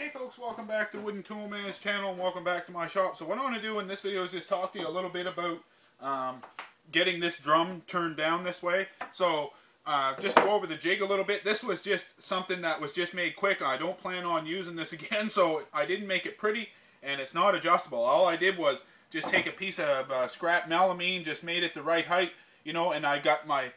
Hey folks, welcome back to Wooden Tool Man's channel and welcome back to my shop. So what I want to do in this video is just talk to you a little bit about um, getting this drum turned down this way. So uh, just go over the jig a little bit. This was just something that was just made quick. I don't plan on using this again, so I didn't make it pretty and it's not adjustable. All I did was just take a piece of uh, scrap melamine, just made it the right height, you know, and I got my,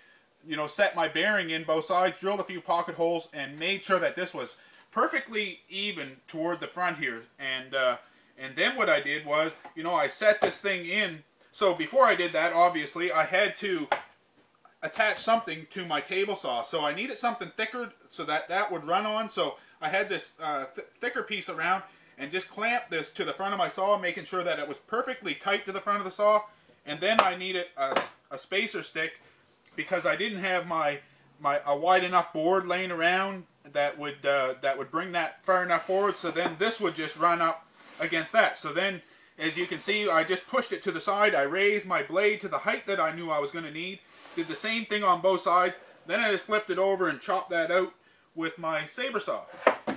you know, set my bearing in both sides, drilled a few pocket holes, and made sure that this was perfectly even toward the front here. And uh, and then what I did was, you know, I set this thing in. So before I did that, obviously, I had to attach something to my table saw. So I needed something thicker so that that would run on. So I had this uh, th thicker piece around and just clamped this to the front of my saw, making sure that it was perfectly tight to the front of the saw. And then I needed a, a spacer stick because I didn't have my my a wide enough board laying around that would uh, that would bring that far enough forward so then this would just run up against that. So then as you can see I just pushed it to the side. I raised my blade to the height that I knew I was going to need. Did the same thing on both sides. Then I just flipped it over and chopped that out with my saber saw.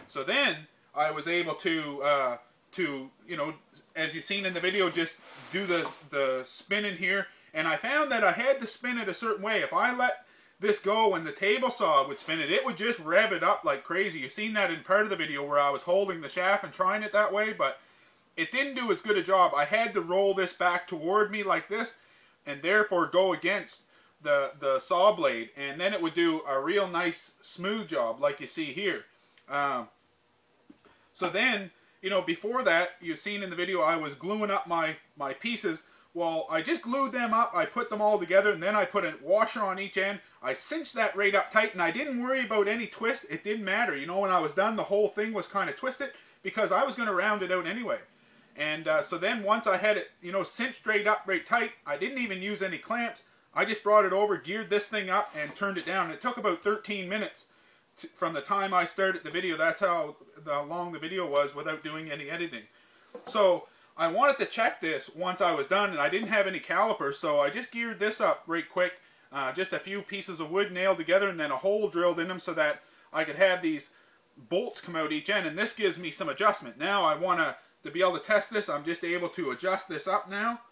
So then I was able to uh, to you know as you've seen in the video just do the the spin in here. And I found that I had to spin it a certain way. If I let this go and the table saw would spin it, it would just rev it up like crazy. You've seen that in part of the video where I was holding the shaft and trying it that way, but it didn't do as good a job. I had to roll this back toward me like this and therefore go against the, the saw blade and then it would do a real nice smooth job like you see here. Um, so then, you know, before that, you've seen in the video I was gluing up my, my pieces well, I just glued them up, I put them all together, and then I put a washer on each end. I cinched that right up tight, and I didn't worry about any twist. It didn't matter. You know, when I was done, the whole thing was kind of twisted because I was going to round it out anyway. And uh, so then once I had it, you know, cinched straight up, right tight, I didn't even use any clamps. I just brought it over, geared this thing up, and turned it down. It took about 13 minutes to, from the time I started the video. That's how long the video was without doing any editing. So I wanted to check this once I was done, and I didn't have any calipers, so I just geared this up right quick. Uh, just a few pieces of wood nailed together and then a hole drilled in them so that I could have these bolts come out each end, and this gives me some adjustment. Now I want to, to be able to test this, I'm just able to adjust this up now,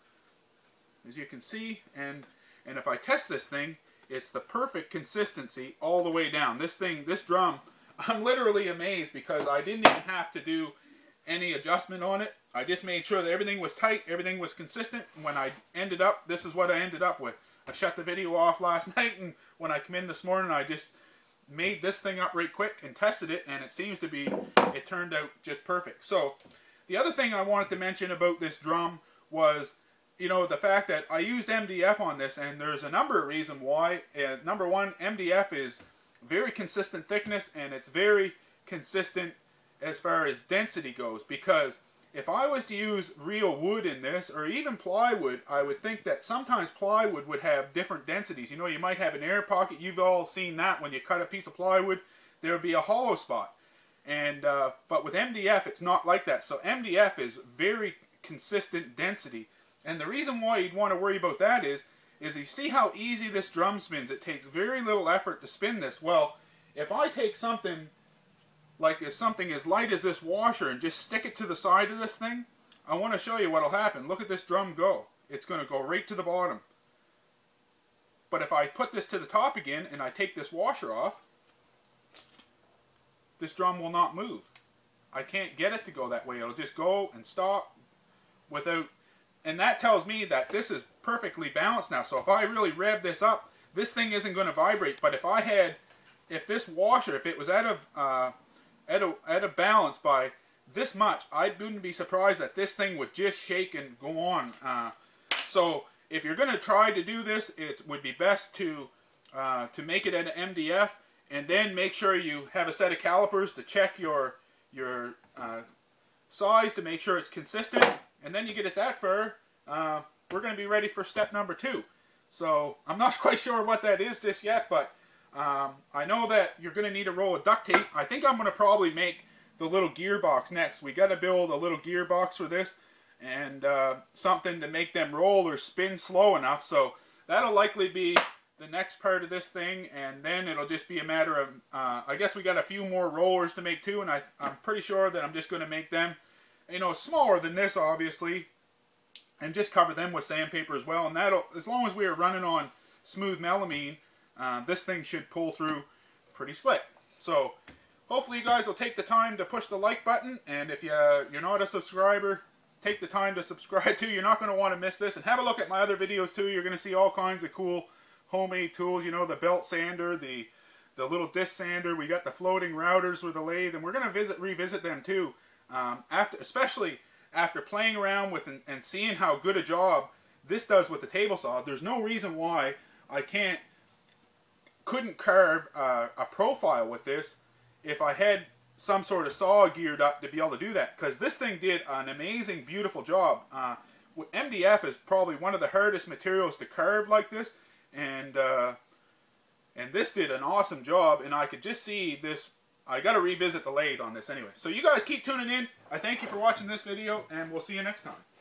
as you can see, and, and if I test this thing, it's the perfect consistency all the way down. This thing, this drum, I'm literally amazed because I didn't even have to do any adjustment on it. I just made sure that everything was tight, everything was consistent. When I ended up, this is what I ended up with. I shut the video off last night, and when I come in this morning, I just made this thing up right quick and tested it, and it seems to be, it turned out just perfect. So, the other thing I wanted to mention about this drum was, you know, the fact that I used MDF on this, and there's a number of reasons why. Uh, number one, MDF is very consistent thickness, and it's very consistent as far as density goes, because if I was to use real wood in this, or even plywood, I would think that sometimes plywood would have different densities. You know, you might have an air pocket. You've all seen that when you cut a piece of plywood, there would be a hollow spot. And uh, But with MDF, it's not like that. So MDF is very consistent density. And the reason why you'd want to worry about that is, is you see how easy this drum spins. It takes very little effort to spin this. Well, if I take something like as something as light as this washer and just stick it to the side of this thing, I want to show you what will happen. Look at this drum go. It's going to go right to the bottom. But if I put this to the top again and I take this washer off, this drum will not move. I can't get it to go that way. It'll just go and stop without... And that tells me that this is perfectly balanced now. So if I really rev this up, this thing isn't going to vibrate. But if I had... If this washer, if it was out of... Uh, at a, at a balance by this much, I wouldn't be surprised that this thing would just shake and go on. Uh, so if you're going to try to do this, it would be best to uh, to make it at an MDF and then make sure you have a set of calipers to check your your uh, size to make sure it's consistent. And then you get it that far, uh, we're going to be ready for step number two. So I'm not quite sure what that is just yet, but um, I know that you're going to need a roll of duct tape. I think I'm going to probably make the little gearbox next. We got to build a little gearbox for this and uh, something to make them roll or spin slow enough. So that'll likely be the next part of this thing, and then it'll just be a matter of, uh, I guess we got a few more rollers to make too, and I, I'm pretty sure that I'm just going to make them, you know, smaller than this, obviously, and just cover them with sandpaper as well, and that'll, as long as we are running on smooth melamine, uh, this thing should pull through pretty slick. So, hopefully you guys will take the time to push the like button, and if you, you're not a subscriber, take the time to subscribe to. You're not going to want to miss this, and have a look at my other videos too. You're going to see all kinds of cool homemade tools. You know, the belt sander, the the little disc sander. We got the floating routers with the lathe, and we're going to visit revisit them too. Um, after, especially after playing around with and, and, seeing how good a job this does with the table saw. There's no reason why I can't couldn't carve uh, a profile with this if I had some sort of saw geared up to be able to do that. Because this thing did an amazing beautiful job. Uh, MDF is probably one of the hardest materials to curve like this and uh, and this did an awesome job and I could just see this I got to revisit the lathe on this anyway. So you guys keep tuning in. I thank you for watching this video and we'll see you next time